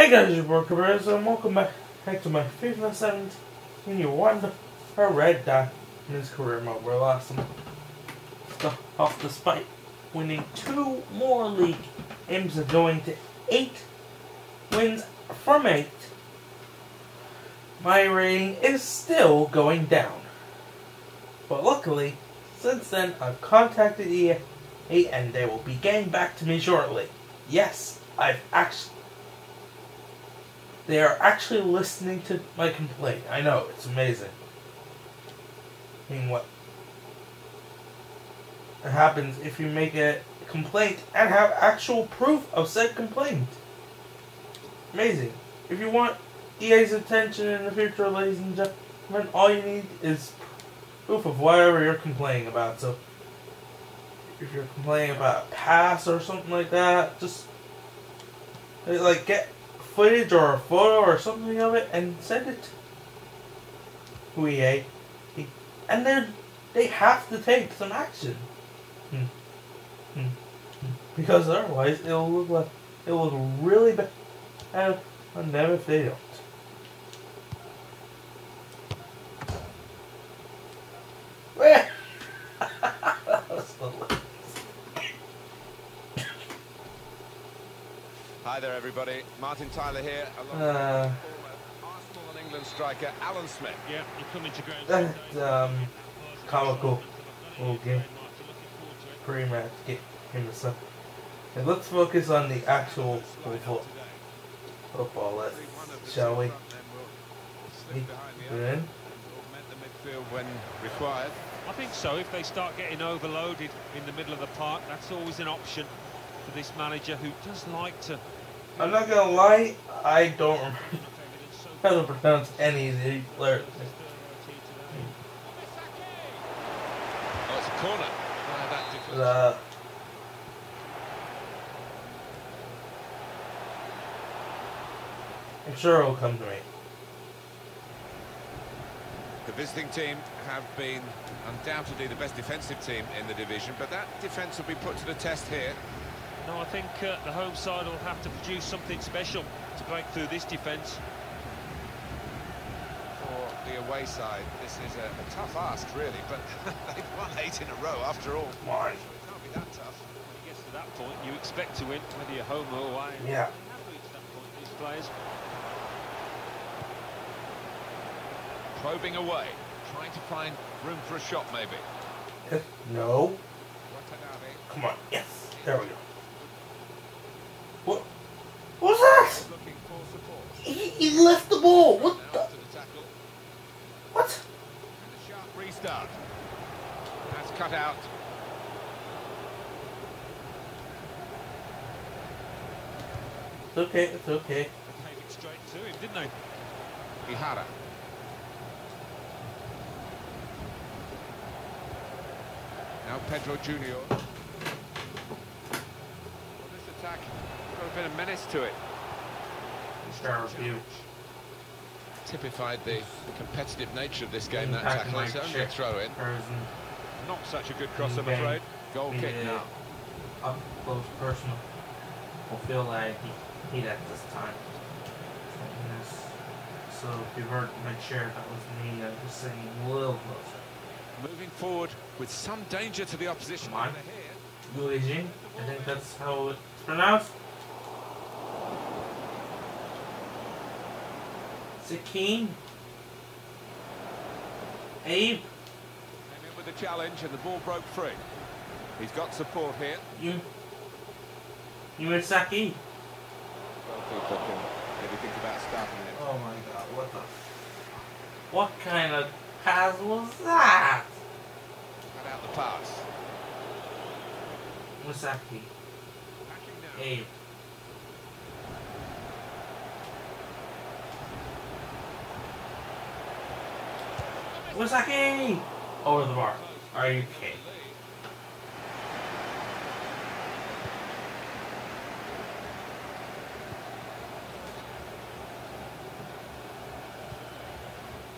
Hey guys, your boy Cabrera, and welcome back, back to my FIFA 17 You won a red his career mode. We're awesome. Off the despite winning two more league games and going to eight wins from eight. My rating is still going down. But luckily, since then, I've contacted EA and they will be getting back to me shortly. Yes, I've actually they are actually listening to my complaint. I know, it's amazing. I mean, what happens if you make a complaint and have actual proof of said complaint? Amazing. If you want EA's attention in the future, ladies and gentlemen, all you need is proof of whatever you're complaining about. So, if you're complaining about a pass or something like that, just like get footage or a photo or something of it and send it to EA. And they they have to take some action. Hmm. Hmm. Hmm. Because otherwise it'll look like it'll look really bad on them if they don't. Hi there, everybody. Martin Tyler here, along Uh, with Arsenal and England striker Alan Smith. Yeah, you come into ground. that um, comical little game pre-match game stuff. And let's focus on the actual football. Football, let's, shall we? Slip behind the Good. arc and augment the midfield when required. I think so. If they start getting overloaded in the middle of the park, that's always an option for this manager who does like to. I'm not gonna lie, I don't remember how to pronounce any of the players. It's a corner. Now Uh, I'm sure it'll come to me. The visiting team have been undoubtedly the best defensive team in the division, but that defence will be put to the test here. No, I think uh, the home side will have to produce something special to break through this defence. For the away side, this is a, a tough ask, really, but they've won eight in a row after all. Why? It can't be that tough. When it gets to that point, you expect to win, whether you're home or away. Yeah. Have reached that point, these players. Probing away, trying to find room for a shot, maybe. No. Come on. Yes. There we go. What? What was that? looking for support. He, he left the ball. What Now the? after the tackle, What? and a sharp restart. That's cut out. It's okay. It's okay. They it straight to him, didn't they? Ihara. Now Pedro Junior. Well, this attack got a bit of menace to it. Fair review. Typified the competitive nature of this game, that tackle. my It's only a throw-in. Not such a good cross, I'm afraid. Goal kick now. Uh, up close personal, will feel like he hit at this time. So if you heard my chair, that was me. I was saying a little closer. Moving forward with some danger to the opposition. Come on. Luigi, I think that's how it's pronounced. Sekine. Abe, Came in with the challenge and the ball broke free. He's got support here. you. You Goalkeeper can maybe think about starting it. Oh my god, what the. What kind of pass was that? Cut out the pass. Musaki. Abe. Musaki! Over the bar. Are you kidding?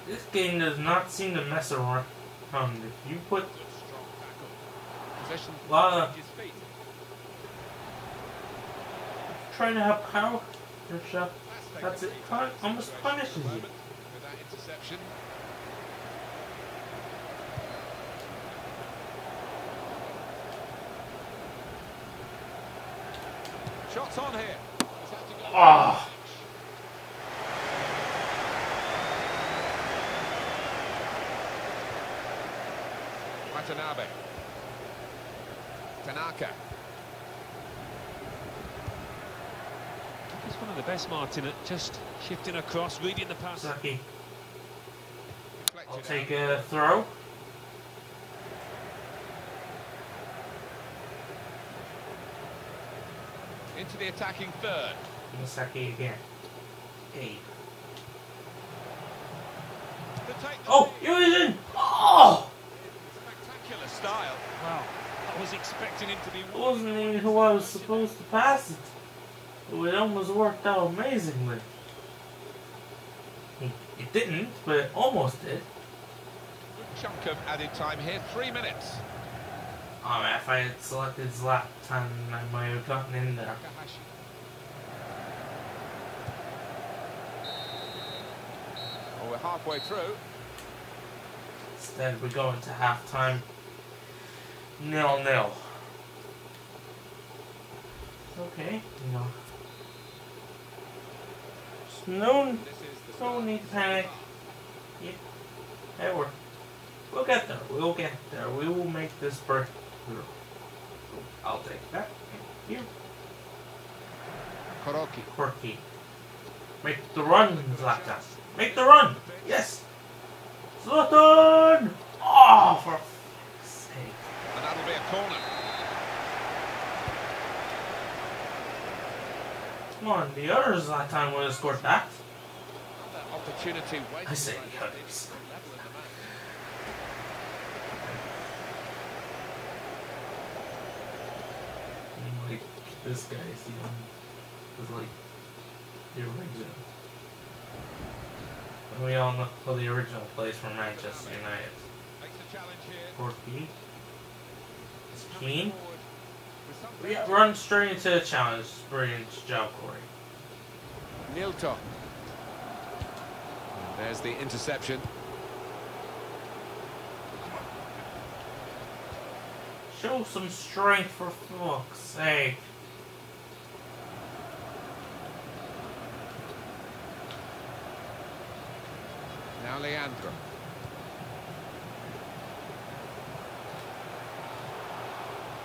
This game does not seem to mess around. If you put Strong tackle. Possession a lot of trying to have power. That's it. Almost punishes you. With that interception. Shots on here. He's had to go- Ah. Watanabe. Tanaka. He's one of the best, Martin, at just shifting across, reading the pass. Saki. I'll take a throw. Into the attacking third. Saki again. Eight. To Oh, lead. you was in. Oh, Spectacular style. Wow, I was expecting him to be it wasn't even who I was supposed to pass it. It almost worked out amazingly. It, it didn't, but it almost did. Good chunk of added time here. Three minutes. Oh man, if I had selected Zlatan, I might have gotten in there. Well, we're halfway through. Instead, we go into halftime. Nil nil. Okay, you know. There's no, This is the no need to panic. Yep. Hey, we're, we'll get there. We'll get there. We will make this through. I'll take that. Thank you. Koroki. Quirky. Make the run, Zlatan. Make the run! Yes! Zlatan! Oh, for fuck's sake. And that'll be a corner. Come on, the other Zlatan would have scored that. Another opportunity. I say right now. others. Level in the match. Like, this guy is the one was like the original. And we all know well, the original plays for Manchester United. Makes the challenge here. Porky. Is Coming keen. forward with some Yeah, run straight into the challenge. Brilliant job, Corey. Nilto. There's the interception. Show some strength for fuck's sake. Leandro.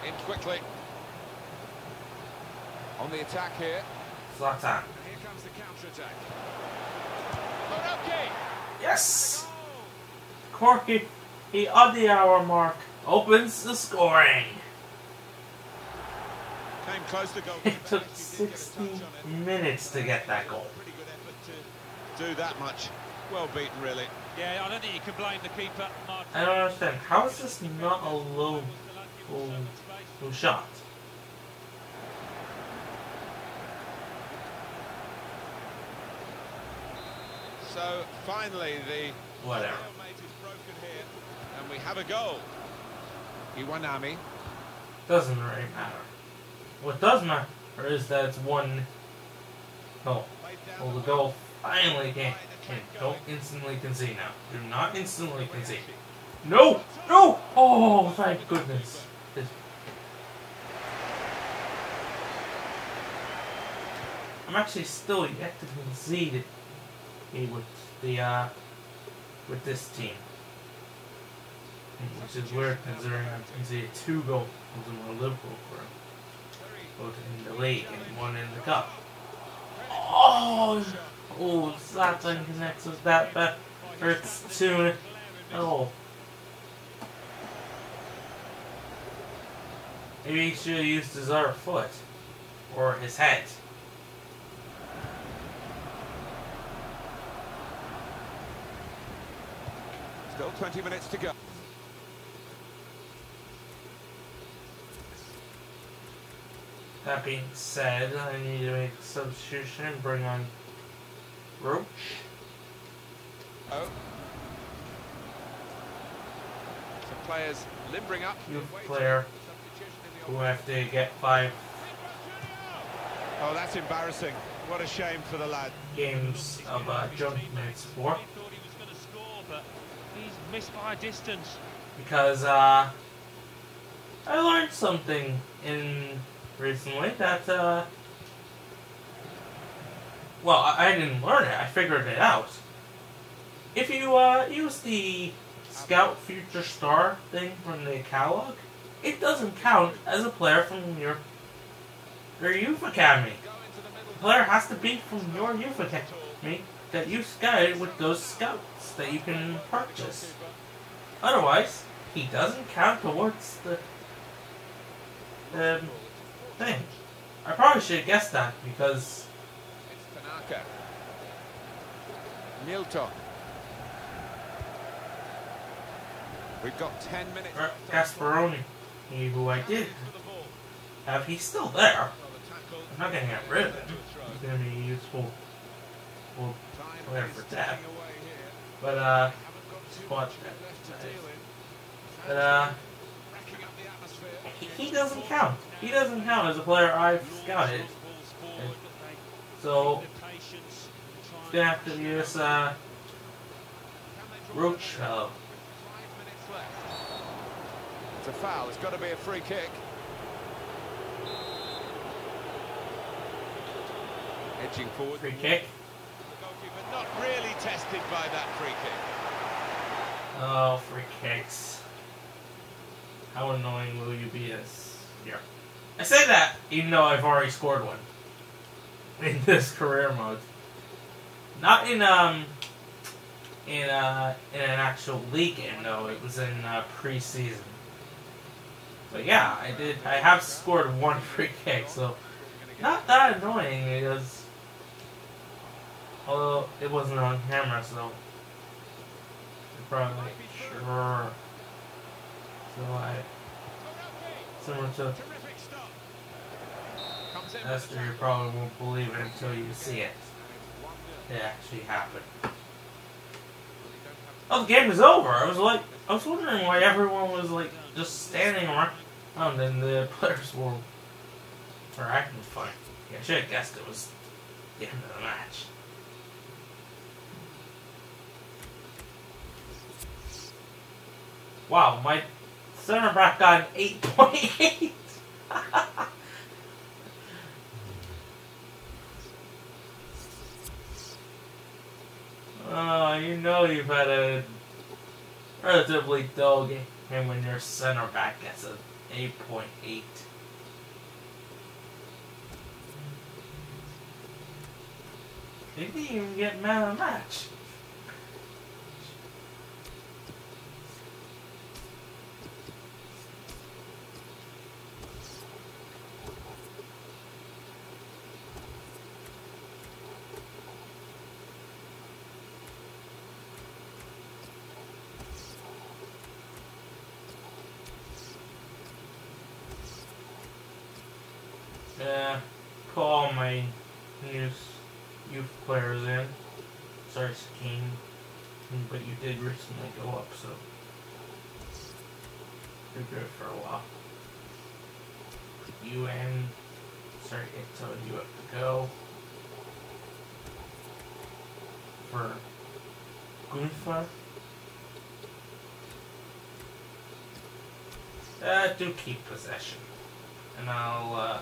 In quickly. On the attack here. Zlatan. Here comes the counter-attack. Yes! Corky, he odd the hour mark, opens the scoring. Came close to goal. It took 60 minutes to get that goal. Pretty good effort to do that much. Well beaten, really. Yeah, I don't think you can blame the keeper, Martin. I don't understand. How is this not a low, low, low shot? So finally, the Whatever. is broken here, and we have a goal. Iwanami. Doesn't really matter. What does matter is that it's one oh, goal. Well, the goal finally came. Don't instantly concede now. Do not instantly concede. No! No! Oh, thank goodness. I'm actually still yet to concede it with the uh with this team. Which is weird considering I've conceded two goals in my Liverpool for both in the league and one in the cup. Oh, oh, Zlatan connects with that, but hurts too. Oh. Maybe he should have used his other foot. Or his head. Still 20 minutes to go. That being said, I need to make a substitution and bring on Roach. Oh. Some players limbering up. Youth waiting. player Substitution in the who have to get five. Oh, that's embarrassing. What a shame for the lad. games of uh, Junkman's for He thought he was going to score, but he's missed by a distance. because uh, I learned something in recently that uh, well, I, I didn't learn it. I figured it out. If you uh, use the Scout Future Star thing from the catalog, it doesn't count as a player from your your youth academy. The player has to be from your youth academy that you scouted with those scouts that you can purchase. Otherwise, he doesn't count towards the the thing. I probably should have guessed that because Tanaka. Milton. We've got 10 minutes. Gasparoni, he, who I did have, he's still there. I'm not gonna get rid of him. He's gonna be useful. Well, player for that. But uh, squad that. But uh, he, he doesn't count. He doesn't count as a player I've scouted. So have to this uh, Roach fellow. It's a foul. It's got to be a free kick. Edging forward. Free kick. The goalkeeper not really tested by that free kick. Oh, free kicks. How annoying will you be this year? I say that even though I've already scored one in this career mode. Not in um in uh in an actual league game though. It was in uh, preseason. But yeah, I did. I have scored one free kick, so not that annoying because although it wasn't on camera, so probably sure. So I similar to Terrific stop. Comes in with Esther, you probably won't believe it until you see it. It actually happened. Oh, the game is over. I was like, I was wondering why everyone was like just standing around oh, and the players were interacting fine. Yeah, I should have guessed it was the end of the match. Wow, my center back got an 8.8. Oh, you know you've had a relatively dull game when your center back gets an 8.8. They didn't even get man of the match. Yeah, call my new youth players in. Sorry, Sekine, but you did recently go up, so you're good for a while. You and sorry, Ito, you have to go for Gunther. Uh, do keep possession, and I'll uh,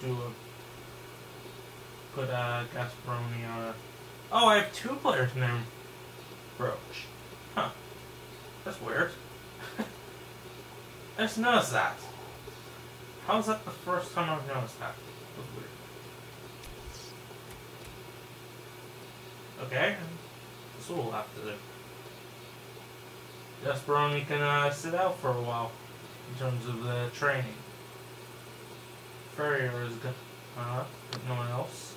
do a put uh, Gasparoni on a. Oh, I have two players named Roach. Huh. That's weird. I just noticed that. How's that the first time I've noticed that? That's weird. Okay. That's what we'll have to do. Gasparoni can uh, sit out for a while in terms of the training. Ferrier is good. Uh, but no one else.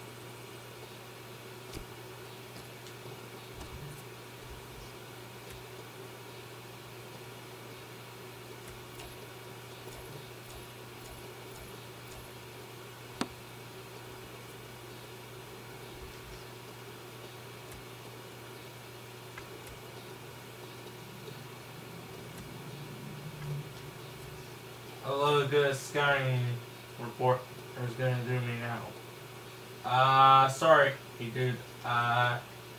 I love a good scouting report. Is gonna do me now. Uh, sorry, hey dude. Uh,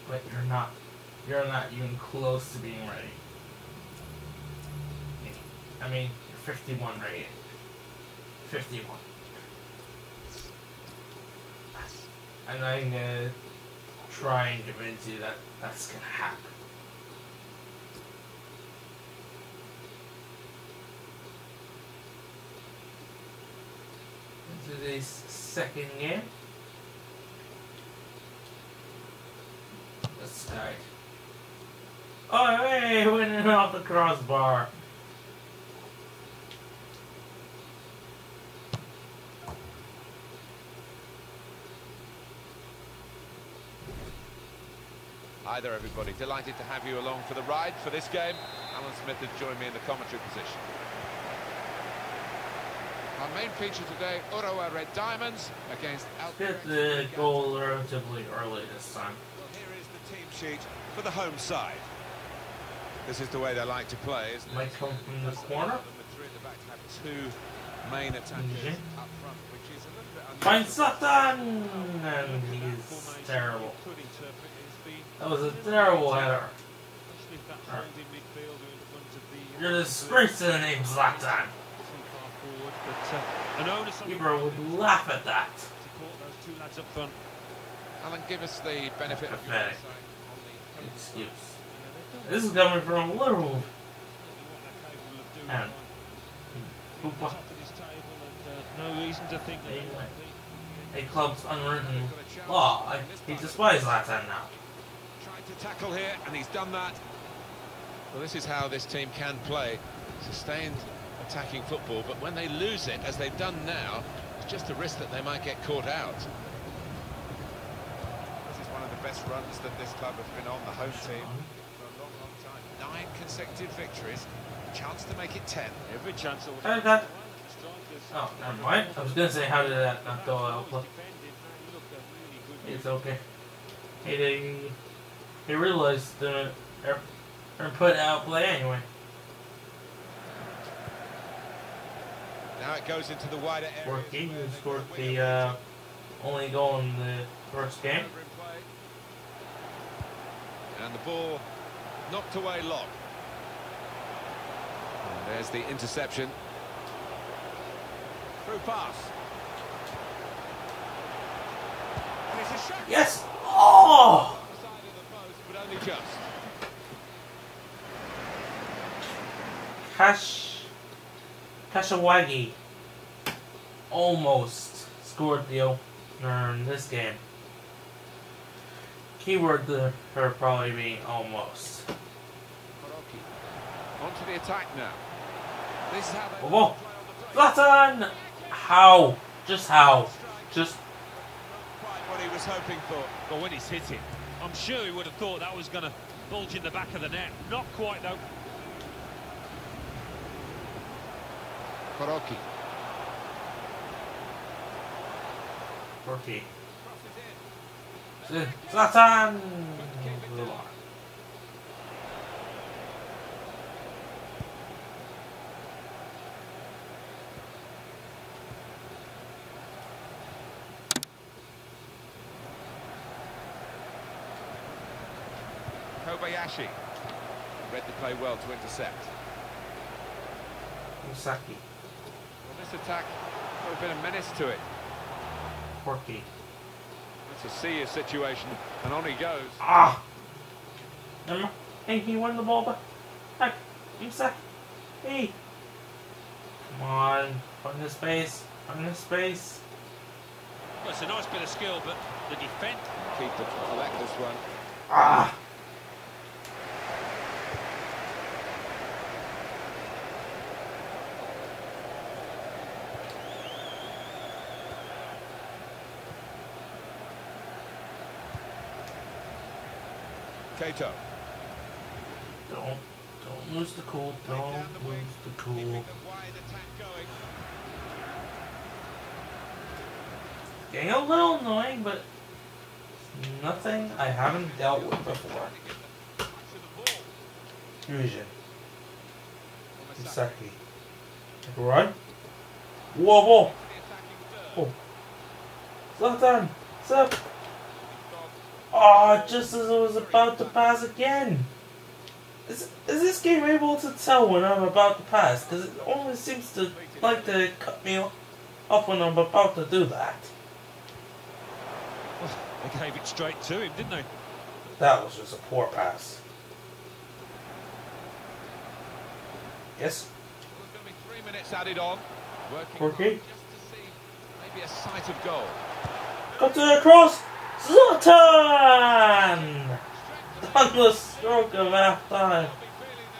but you're not. You're not even close to being ready. I mean, you're 51 rated. 51. And I'm gonna try and convince you that that's gonna happen. This second game. Let's start. Oh, hey, winning off the crossbar. Hi there, everybody. Delighted to have you along for the ride for this game. Alan Smith has joined me in the commentary position. Our main feature today, Urawa Red Diamonds against Get the uh, goal relatively early this time. Well, here is the team sheet for the home side. This is the way they like to play, isn't it? Might come from the corner. Three at the back have two main attackers up front, which is a little bit Find. Sutton! Um, and he's terrible. That was a terrible header. You're a disgrace to the name Zlatan. Keeper would laugh at that. Support those two lads up front. Alan, give us the benefit of your Pathetic. insight on the Excuse. This is coming from Liverpool. And Hoopa. No reason to think that Anyway. A club's unwritten law. I, he despises Zlatan now. Tried to tackle here, and he's done that. Well, this is how this team can play. Sustained attacking football, but when they lose it, as they've done now, it's just a risk that they might get caught out. This is one of the best runs that this club has been on, the home team, for a long, long time. Nine consecutive victories, chance to make it ten. Every chance of How did that? Oh, never mind. I was gonna say, how did that not go out? It's okay. He didn't. He realized the or, or put out play anyway. It goes into the wider area. Working, who scored the uh, only goal in the first game. And the ball knocked away long. And there's the interception. Through pass. And it's a shot Yes. Oh. on the side of the post, but only just. Cash. Kashiwagi almost scored the opener in this game. Keyword there probably being almost. Koroki. Onto the attack now. This is how they Whoa. want to play on. Zlatan! How? Just how? Just Quite what he was hoping for. But when he's hit it, I'm sure he would have thought that was going to bulge in the back of the net. Not quite though. Koroki. In. Zlatan! Kobayashi. Read the play well to intercept. Musaki. Well, this attack got a bit of menace to it. Porky. It's a serious situation, and on he goes. Ah! Remember? Hey, he won the ball back. Back. Musaki. Hey! Come on. Find the space. Find the space. Well, it's a nice bit of skill, but the defence Keep to collect this one. Ah! Kato. Don't. Don't lose the cool. Don't lose the cool. The wide going. Getting a little annoying, but nothing I haven't dealt with before. Touch of the ball. Fusion. The Musaki. Whoa, whoa. attacking third. Oh. Zlatan. Oh, just as I was about to pass again. Is, is this game able to tell when I'm about to pass? Because it only seems to like to cut me off when I'm about to do that. They gave it straight to him, didn't they? That was just a poor pass. Yes? There's going to be three minutes added on. Working Okay. just to see maybe a sight of goal. Cut to the cross! Zlatan! On the stroke of half time.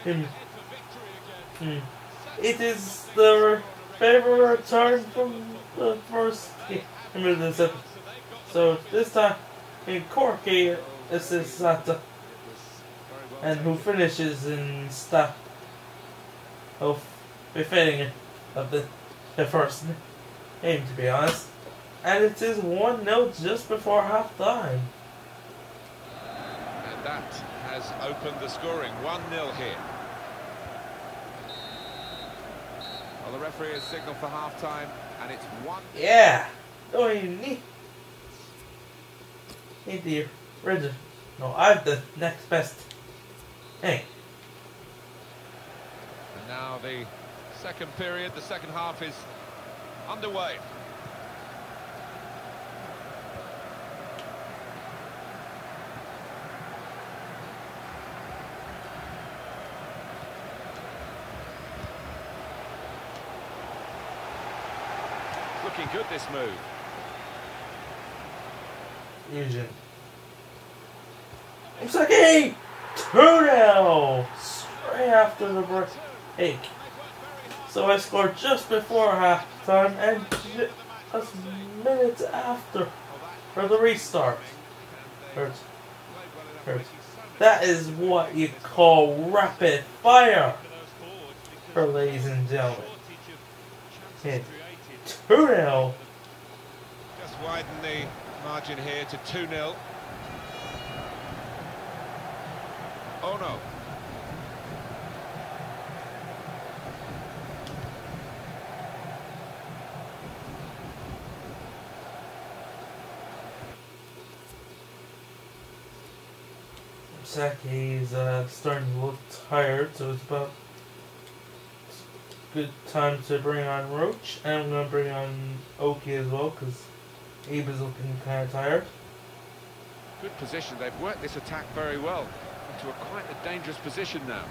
Him. Hmm. It is the favorite return from the first game of this episode. So this time, in Corky assists Zlatan, and who finishes in style of befitting of the, the first game, to be honest. And it is 1 0 just before half time. And that has opened the scoring. 1-0 here. Well, the referee has signalled for half-time, and it's 1 Yeah! Don't even need. Need the original. No, I have the next best. Hey, And now the second period, the second half is underway. Good, this move. Hey! 2 0! Straight after the break. So I scored just before halftime and ju- just minutes after for the restart. That is what you call rapid fire, for ladies and gentlemen. 2 0. Just widen the margin here to 2-0. Oh no. Saki's uh, starting to look tired, so it's about good time to bring on Roach. And I'm going to bring on Oki as well, because Abe is looking kind of tired. Good position. They've worked this attack very well into a quite a dangerous position now.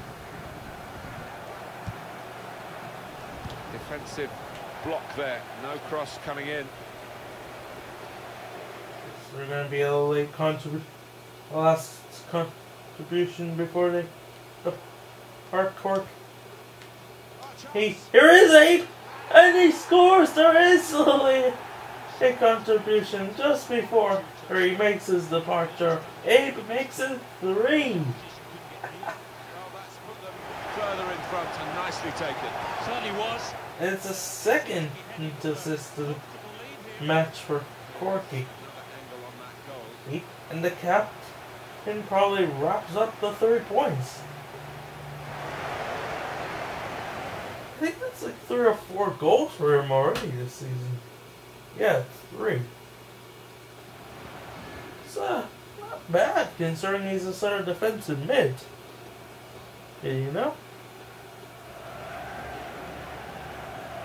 Defensive block there. No cross coming in. So we're going to be a late contribution. Last contribution before they. The Park Cork. He, here is Abe! And he scores! There is a contribution just before or he makes his departure. Abe makes it three. Further in front and nicely taken. Certainly was. It's a second the match for Corky. And the captain probably wraps up the three points. Think that's like three or four goals for him already this season. Yeah, three. It's uh, not bad considering he's a center defensive mid. Yeah, you know?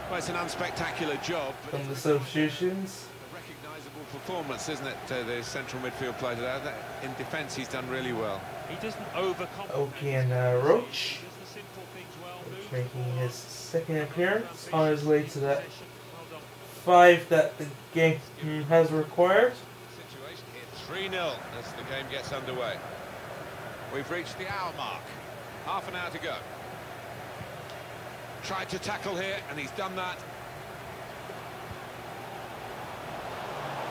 Well, it's an unspectacular job, but From the substitutions. a recognisable performance, isn't it? Uh, the central midfield player there. In defence, he's done really well. He doesn't overcomplicate. Oki and uh, Roach. Does the simple things well. Roach Moves making his second appearance on his way to that Possession. Well done. five that the game has required. 3-0 as the game gets underway. We've reached the hour mark. Half an hour to go. Tried to tackle here, and he's done that.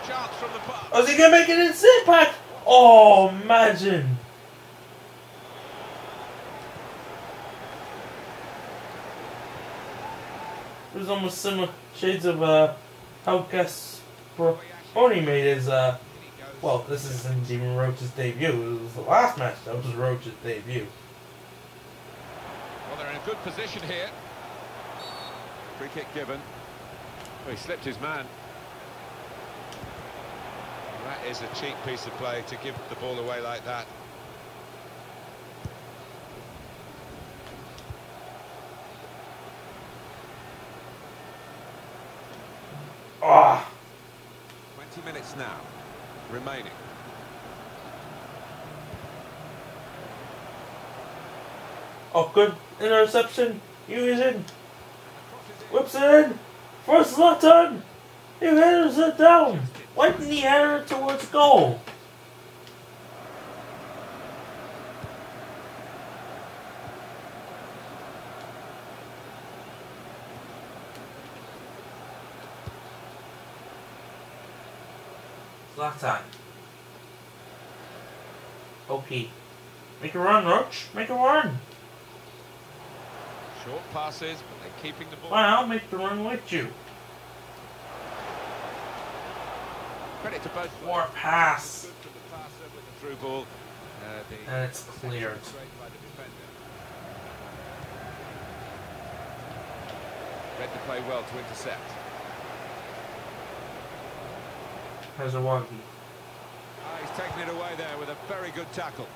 Chance from the park. Oh, is he gonna make it in sit pack? Oh, imagine. It was almost similar shades of uh, how Gasparoni made his. Uh, well, this isn't even Roach's debut. It was the last match that was Roach's debut. Well, they're in a good position here. Free kick given. Oh, he slipped his man. That is a cheap piece of play to give the ball away like that. Ah, 20 minutes now remaining. oh, good interception. Using whips it in for Zlatan. He headers it down. Why didn't he header it towards goal? Zlatan. OP. Make a run, Roach. Make a run. Short passes, but they're keeping the ball. Fine, I'll make the run with you. Credit to both More pass. Good from the passer with the through ball. Uh, And it's cleared. Read the play well to intercept. Has a wonky. Ah, he's taken it away there with a very good tackle.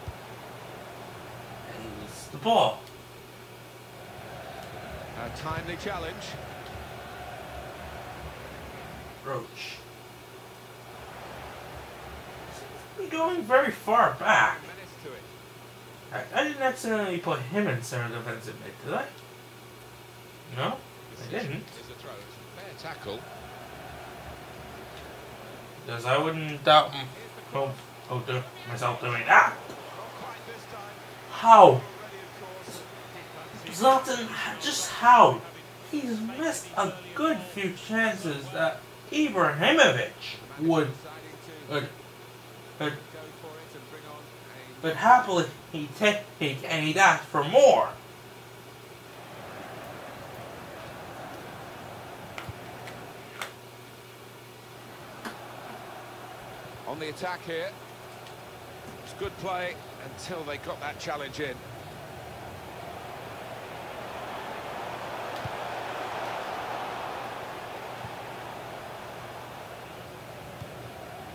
It's the ball. A timely challenge. Roach. He's going very far back. Menace to it. I, I didn't accidentally put him in center defensive mid, did I? No? I didn't. Is. It's a fair tackle. Because I wouldn't doubt him. Oh, do myself doing that. How? Zlatan, just how? He's missed a good few chances that Ibrahimovic would, would, would happily he take, and he'd ask for more. On the attack here. It was good play until they got that challenge in.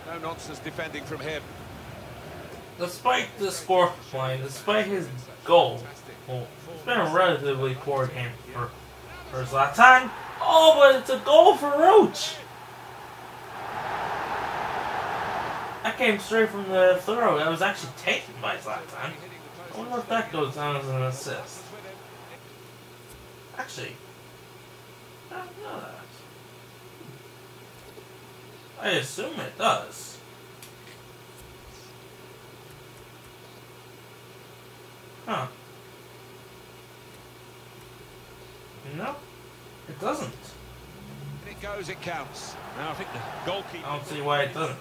No nonsense defending from him. Despite the score line, despite his goal, well, it's been a relatively poor game for, for Zlatan. Oh, but it's a goal for Roach! That came straight from the throw. That was actually taken by Zlatan. I wonder if that goes down as an assist. Actually, I don't know that. I assume it does. Huh. No, it doesn't. If it goes, it counts. Now I think the goalkeeper. I don't see why it doesn't.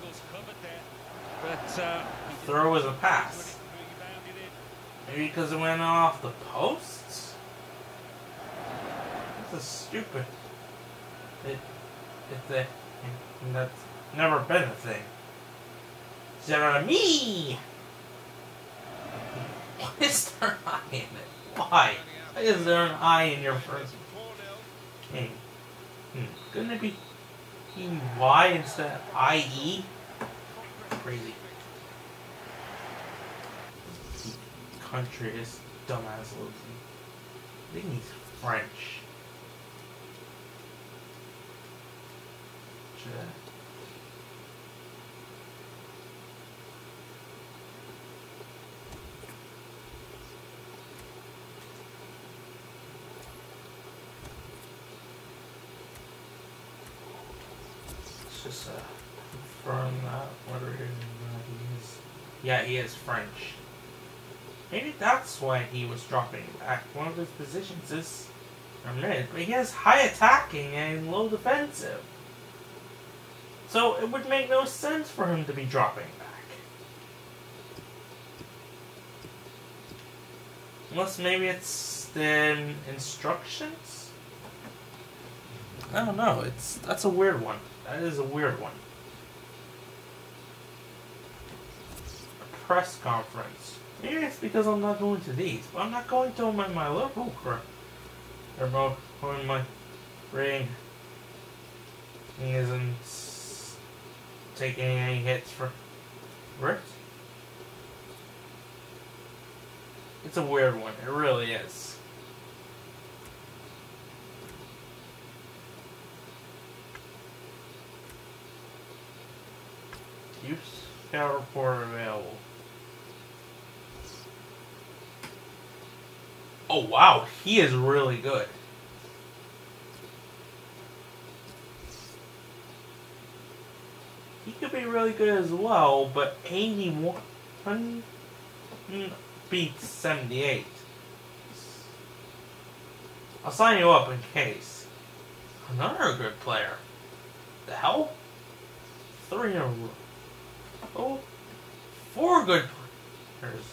But uh, Throw was a pass. Maybe because it went off the posts? That's a stupid. It, it's a, that's never been a thing. Jeremy! Why is there an I in it? Why? Why is there an I in your first 4-0. name? Hmm. Couldn't it be E-Y instead of I-E? Crazy. Country is dumbass looking. I think he's French. Just uh, confirm that uh, whether he is. Uh, yeah, he is French. Maybe that's why he was dropping back. One of his positions is a mid, but he has high attacking and low defensive. So it would make no sense for him to be dropping back. Unless maybe it's the instructions? I don't know. It's that's a weird one. That is a weird one. A press conference. Maybe it's because I'm not going to these, but I'm not going to at my local. They're both when my ring he isn't. taking any hits for Rick. It's a weird one. It really is. Use scout report available. Oh wow, he is really good. He could be really good as well, but 81 beats 78. I'll sign you up in case. Another good player. The hell? Three in a row. Oh, four good players.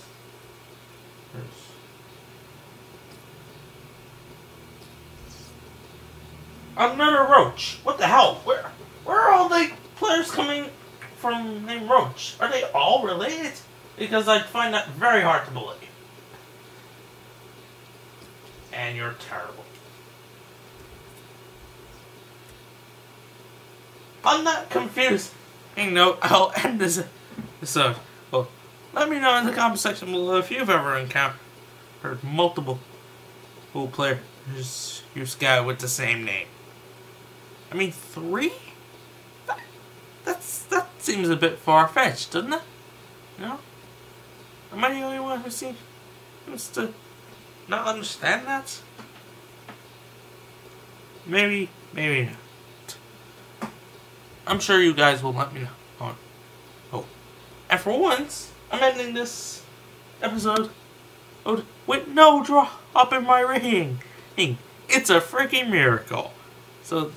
There's Another Roach. What the hell? Where where are all the players coming from named Roach? Are they all related? Because I find that very hard to believe. And you're terrible. On that confusing no, I'll end this episode. Well, let me know in the comment section below if you've ever encountered multiple players you scout with the same name. I mean, three? That, that's, that seems a bit far-fetched, doesn't it? No? Am I the only one who seems to not understand that? Maybe, maybe not. I'm sure you guys will let me know. Oh. oh. And for once, I'm ending this episode oh, with no drop in my rating. It's a freaking miracle. So,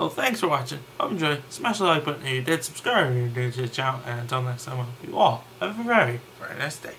well, thanks for watching. Hope you enjoyed. Smash the like button if you did. Subscribe if you're new to the channel. And until next time, I hope you all have a very, very nice day.